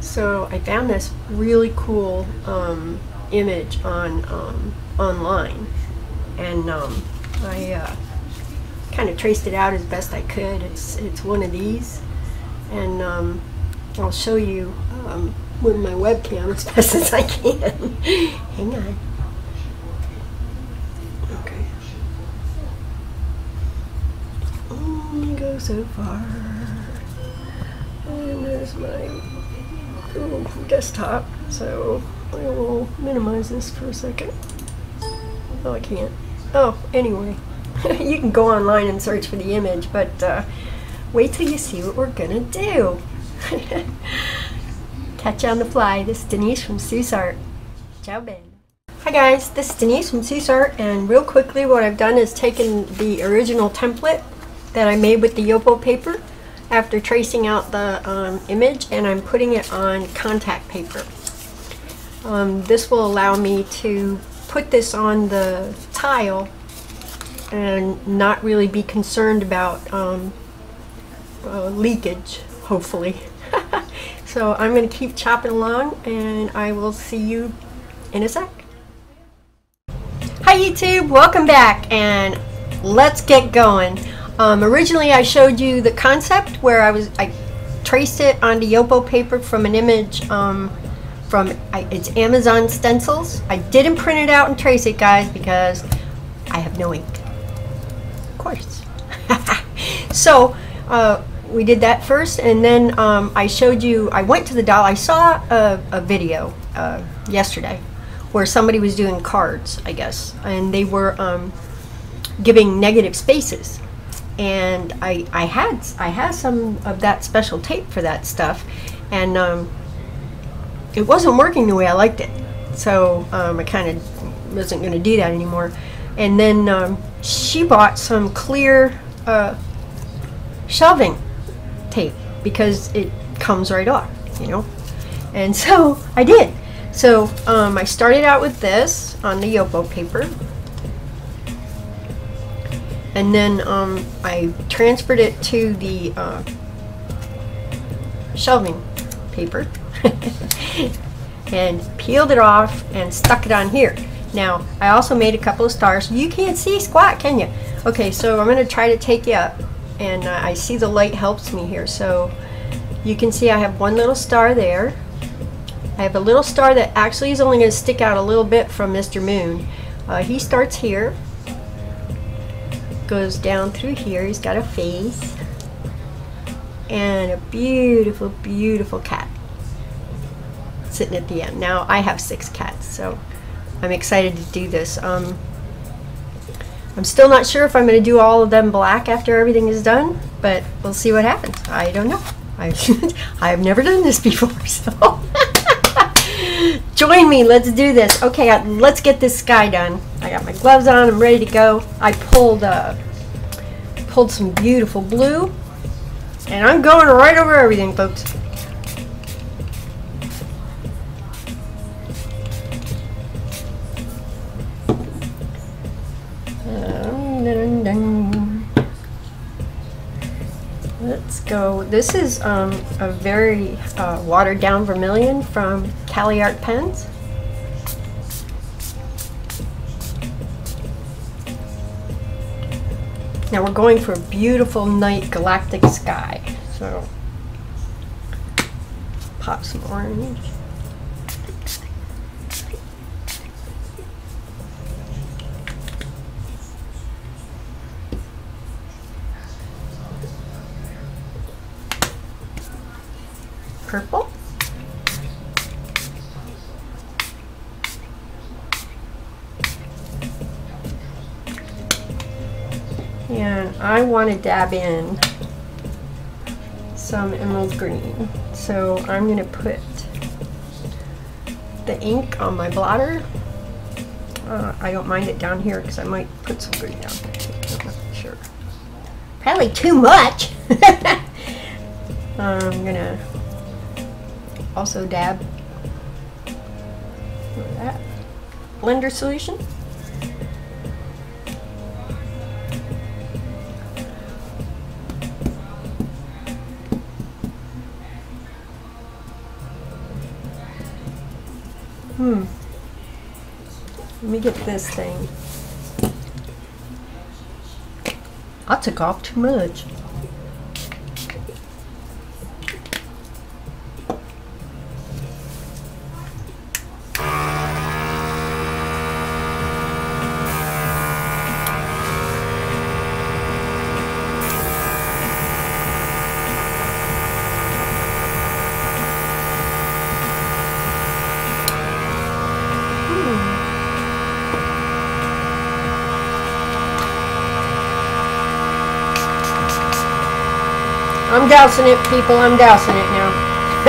So I found this really cool um, image on um, online, and um, I uh, kind of traced it out as best I could. It's it's one of these, and um, I'll show you um, with my webcam as best as I can. Hang on. Okay. Only go so far. And there's my Google desktop, so I will minimize this for a second. Oh, I can't. Oh, anyway, you can go online and search for the image, but uh, wait till you see what we're gonna do. Catch you on the fly. This is Dinese from Seuss Art. Ciao, Ben. Hi guys, this is Dinese from Seuss Art, and real quickly what I've done is taken the original template that I made with the Yupo paper after tracing out the um, image and I'm putting it on contact paper. Um, this will allow me to put this on the tile and not really be concerned about um, uh, leakage, hopefully. so I'm going to keep chopping along and I will see you in a sec. Hi YouTube, welcome back and let's get going. Um, originally I showed you the concept where I was I traced it onto Yupo paper from an image um, from I, it's Amazon stencils. I didn't print it out and trace it guys because I have no ink. Of course. so uh, we did that first and then um, I showed you I went to the doll I saw a, a video uh, yesterday where somebody was doing cards I guess and they were um, giving negative spaces and I, I had I had some of that special tape for that stuff, and um, it wasn't working the way I liked it. So um, I kind of wasn't going to do that anymore. And then um, she bought some clear uh, shelving tape because it comes right off, you know. And so I did. So um, I started out with this on the Yupo paper and then um, I transferred it to the uh, shelving paper and peeled it off and stuck it on here. Now, I also made a couple of stars. You can't see squat, can you? Okay, so I'm going to try to take you up. And uh, I see the light helps me here. So you can see I have one little star there. I have a little star that actually is only going to stick out a little bit from Mr. Moon. Uh, he starts here goes down through here. He's got a face and a beautiful, beautiful cat sitting at the end. Now I have six cats, so I'm excited to do this. Um, I'm still not sure if I'm going to do all of them black after everything is done, but we'll see what happens. I don't know. I, I've never done this before, so join me. Let's do this. Okay, uh, let's get this sky done. I got my gloves on. I'm ready to go. I pulled uh, pulled some beautiful blue, and I'm going right over everything, folks. Go. This is um, a very uh, watered down vermilion from Cali Art Pens. Now we're going for a beautiful night galactic sky. So pop some orange. I want to dab in some emerald green. So I'm going to put the ink on my blotter. Uh, I don't mind it down here because I might put some green down there. I'm not sure. Probably too much. I'm gonna also dab that blender solution. Me get this thing. I took off too much. Dousing it, people. I'm dousing it now.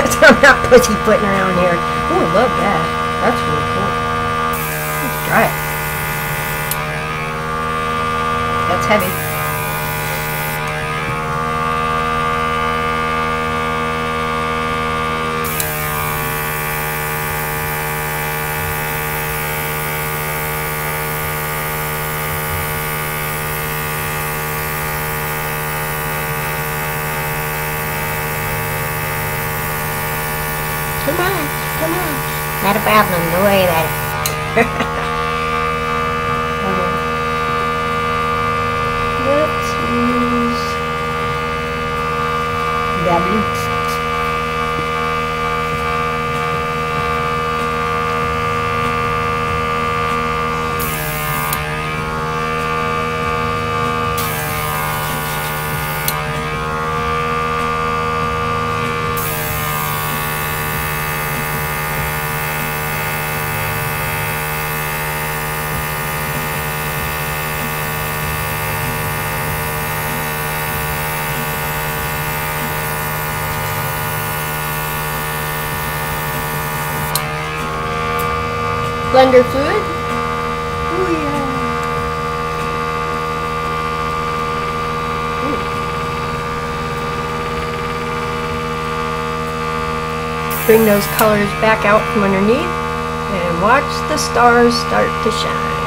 I'm not pussyfooting around here. Oh, I love that. That's really cool. Let's try it. That's heavy. Come on, come on. Not a problem. Don't worry about it. Okay. Let's use W. blender fluid. Oh yeah. Ooh. Bring those colors back out from underneath and watch the stars start to shine.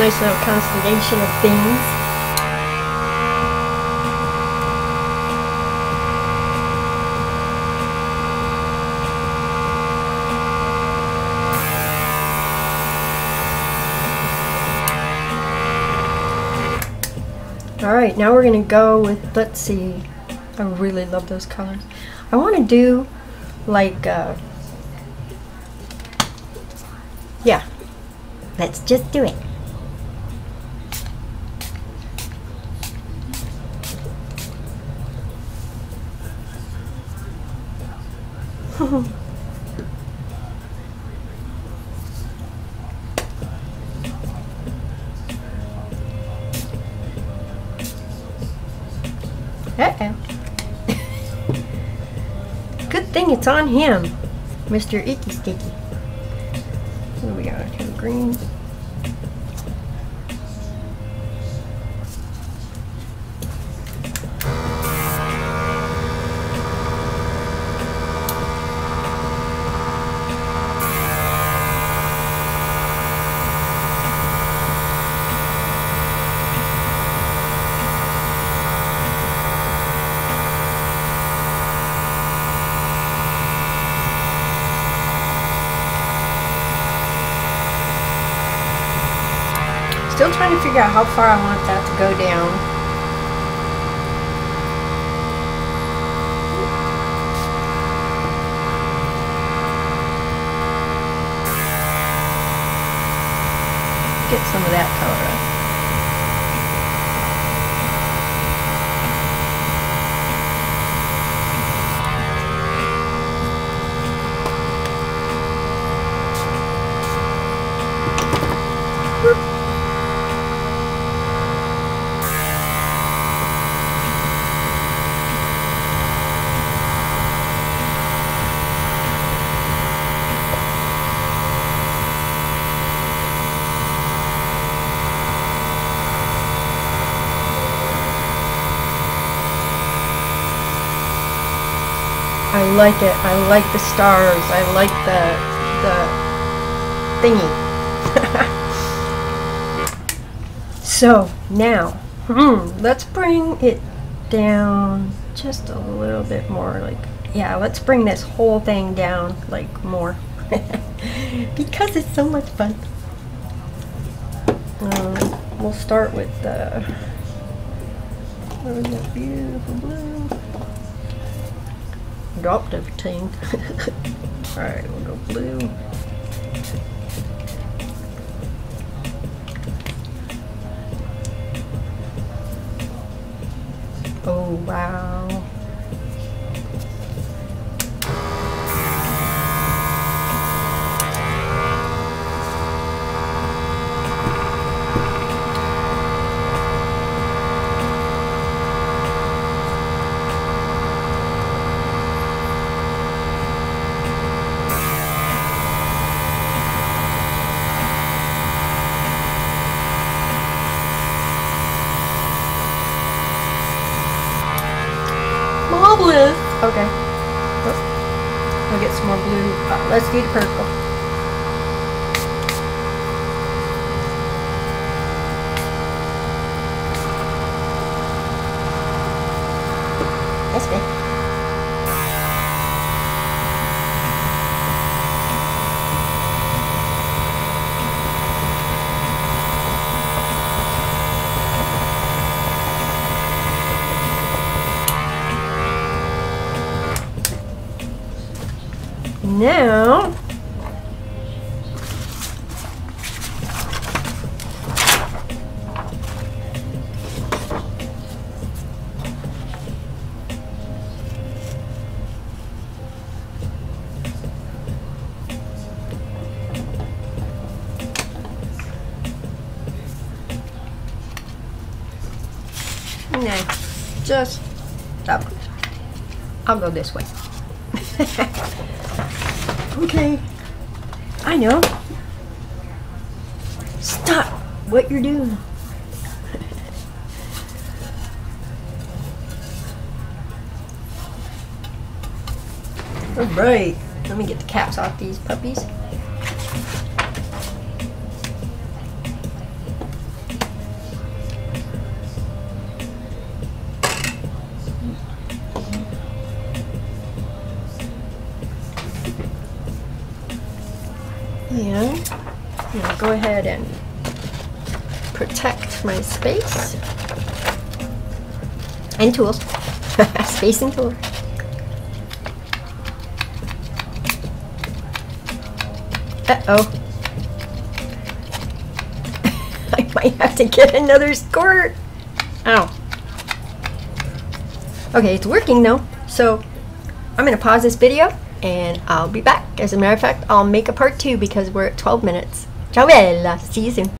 Nice little constellation of things. All right, now we're gonna go with, let's see, I really love those colors. I wanna do like, uh, yeah, Let's just do it. Uh-oh. Good thing it's on him, Mr. Icky Sticky. Do we got here? Green. Still trying to figure out how far I want that to go down. Get some of that color up. I like it. I like the stars. I like the the thingy. so now, hmm, let's bring it down just a little bit more. Like, yeah, let's bring this whole thing down like more because it's so much fun. Um, we'll start with the. That beautiful blue? Dropped everything. Alright, we'll go blue. Oh, wow. Marvelous. Okay. We'll get some more blue. Uh, let's the purple. That's good. Now, no, just, I'll, I'll go this way. Okay. I know. Stop what you're doing. All right. Let me get the caps off these puppies. And I'm gonna go ahead and protect my space and tools. space and tools. Uh-oh. I might have to get another squirt. Ow. Okay, it's working though. So I'm gonna pause this video and I'll be back. As a matter of fact, I'll make a part two because we're at 12 minutes. Ciao bella! See you soon.